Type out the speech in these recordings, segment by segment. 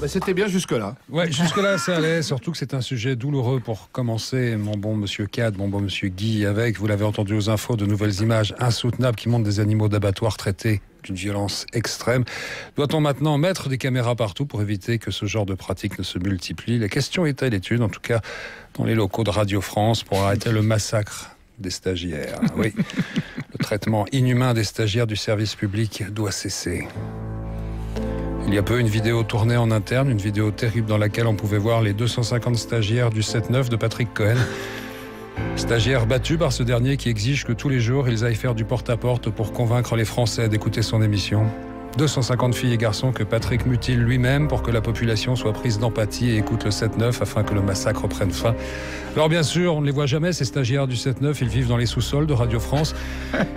Bah, C'était bien jusque-là. Ouais, jusque-là, ça allait. Surtout que c'est un sujet douloureux pour commencer, mon bon monsieur Cad, mon bon monsieur Guy, avec, vous l'avez entendu aux infos, de nouvelles images insoutenables qui montrent des animaux d'abattoir traités d'une violence extrême. Doit-on maintenant mettre des caméras partout pour éviter que ce genre de pratique ne se multiplie? La question est à l'étude, en tout cas dans les locaux de Radio France, pour arrêter le massacre des stagiaires? Oui, le traitement inhumain des stagiaires du service public doit cesser. Il y a peu, une vidéo tournée en interne, une vidéo terrible dans laquelle on pouvait voir les 250 stagiaires du 7-9 de Patrick Cohen. Stagiaires battus par ce dernier qui exige que tous les jours ils aillent faire du porte-à-porte pour convaincre les Français d'écouter son émission. 250 filles et garçons que Patrick mutile lui-même pour que la population soit prise d'empathie et écoute le 7-9 afin que le massacre prenne fin. Alors bien sûr, on ne les voit jamais, ces stagiaires du 7-9, ils vivent dans les sous-sols de Radio France.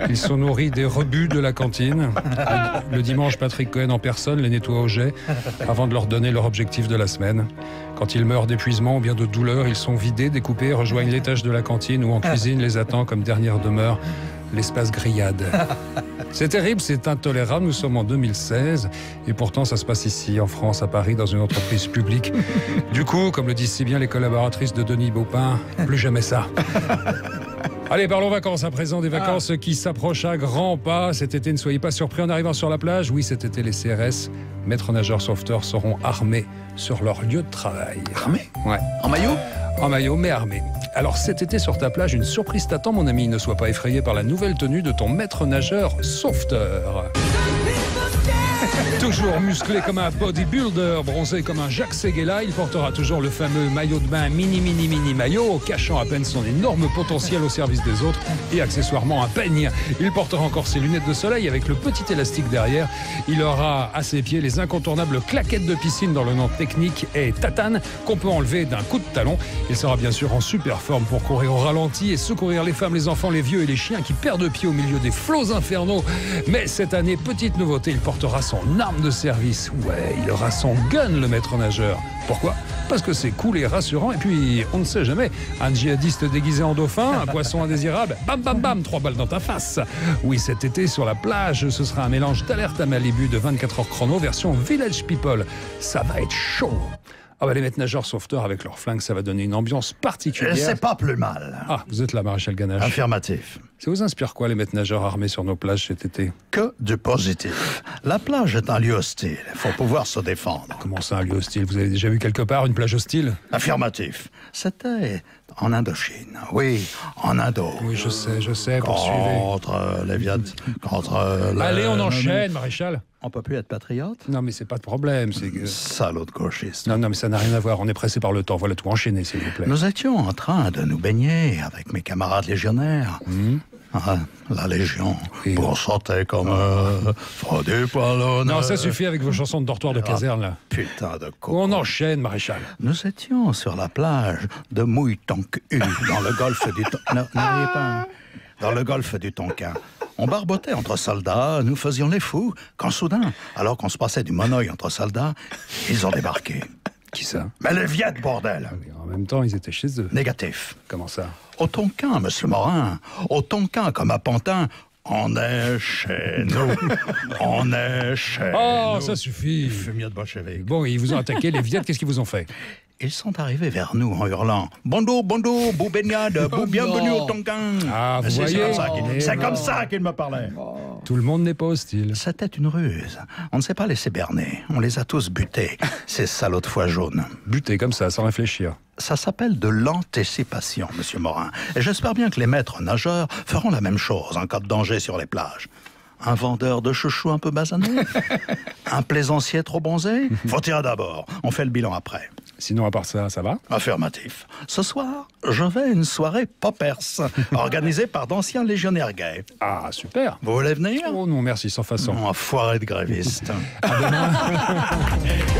Ils sont nourris des rebuts de la cantine. Le dimanche, Patrick Cohen en personne les nettoie au jet avant de leur donner leur objectif de la semaine. Quand ils meurent d'épuisement ou bien de douleur, ils sont vidés, découpés, rejoignent l'étage de la cantine ou en cuisine les attend comme dernière demeure l'espace grillade. C'est terrible, c'est intolérable. Nous sommes en 2016 et pourtant ça se passe ici, en France, à Paris, dans une entreprise publique. Du coup, comme le disent si bien les collaboratrices de Denis Baupin, plus jamais ça. Allez, parlons vacances à présent, des vacances qui s'approchent à grands pas. Cet été, ne soyez pas surpris en arrivant sur la plage. Oui, cet été, les CRS, maîtres nageurs sauveteurs, seront armés sur leur lieu de travail. Armés? Ouais. En maillot? En maillot, mais armé. Alors cet été sur ta plage, une surprise t'attend mon ami. Ne sois pas effrayé par la nouvelle tenue de ton maître nageur sauveteur. Toujours musclé comme un bodybuilder, bronzé comme un Jacques Seguela, il portera toujours le fameux maillot de bain mini mini mini maillot, cachant à peine son énorme potentiel au service des autres et accessoirement un peigne. Il portera encore ses lunettes de soleil avec le petit élastique derrière. Il aura à ses pieds les incontournables claquettes de piscine dans le nom technique et tatane qu'on peut enlever d'un coup de talon. Il sera bien sûr en super forme pour courir au ralenti et secourir les femmes, les enfants, les vieux et les chiens qui perdent pied au milieu des flots infernaux. Mais cette année, petite nouveauté, il portera son arme de service. Ouais, il aura son gun, le maître nageur. Pourquoi? Parce que c'est cool et rassurant. Et puis, on ne sait jamais. Un djihadiste déguisé en dauphin, un poisson indésirable, bam bam bam, trois balles dans ta face. Oui, cet été sur la plage, ce sera un mélange d'alerte à Malibu de 24 heures chrono version Village People. Ça va être chaud. Ah bah les maîtres nageurs sauveteurs avec leurs flingues, ça va donner une ambiance particulière. C'est pas plus mal. Ah, vous êtes là, Maréchal Ganache. Affirmatif. Ça vous inspire quoi, les maîtres nageurs armés sur nos plages cet été? Que du positif. La plage est un lieu hostile. Il faut pouvoir se défendre. Comment ça, un lieu hostile? Vous avez déjà vu quelque part une plage hostile? Affirmatif. C'était en Indochine. Oui, en Indo. Oui, je sais, je sais, poursuivez. Contre les Viet... Contre les- Allez, on enchaîne, Maréchal. On peut plus être patriote? Non, mais c'est pas de problème, c'est que... Salaud de gauchiste. Non, non, mais ça n'a rien à voir, on est pressé par le temps. Voilà tout enchaîné, s'il vous plaît. Nous étions en train de nous baigner avec mes camarades légionnaires. Ah, la Légion, Et- pour comme euh. Non, ça suffit avec vos chansons de dortoir de caserne, là. Putain de con. On enchaîne, Maréchal. Nous étions sur la plage de Mouille-Tonk-U, dans le golfe du pas. Dans le golfe du Tonkin. On barbotait entre soldats, nous faisions les fous, quand soudain, alors qu'on se passait du monoeil entre soldats, ils ont débarqué. Qui ça Mais les Viettes, bordel En même temps, ils étaient chez eux. Négatif. Comment ça Au Tonkin, monsieur Morin, au Tonkin comme à Pantin, on est chez nous. on est chez Oh, nous. ça suffit. Fumier de bolchevique. Bon, ils vous ont attaqué, les Viettes, qu'est-ce qu'ils vous ont fait Ils sont arrivés vers nous en hurlant Bondo, Bondo, beau baignade, beau bienvenue au Tonkin. Ah, vous C'est voyez comme ça qu'il- Mais C'est non. comme ça qu'il me parlait. Tout le monde n'est pas hostile. C'était une ruse. On ne s'est pas laissé berner. On les a tous butés, ces salauds de foie jaune. Buté comme ça, sans réfléchir. Ça s'appelle de l'anticipation, monsieur Morin. Et j'espère bien que les maîtres nageurs feront la même chose en cas de danger sur les plages. Un vendeur de chouchou un peu basané Un plaisancier trop bronzé Faut tirer d'abord. On fait le bilan après. Sinon, à part ça, ça va Affirmatif. Ce soir, je vais à une soirée poppers, organisée par d'anciens légionnaires gays. Ah, super Vous voulez venir? Oh non, merci, sans façon. Non, foiré de gréviste.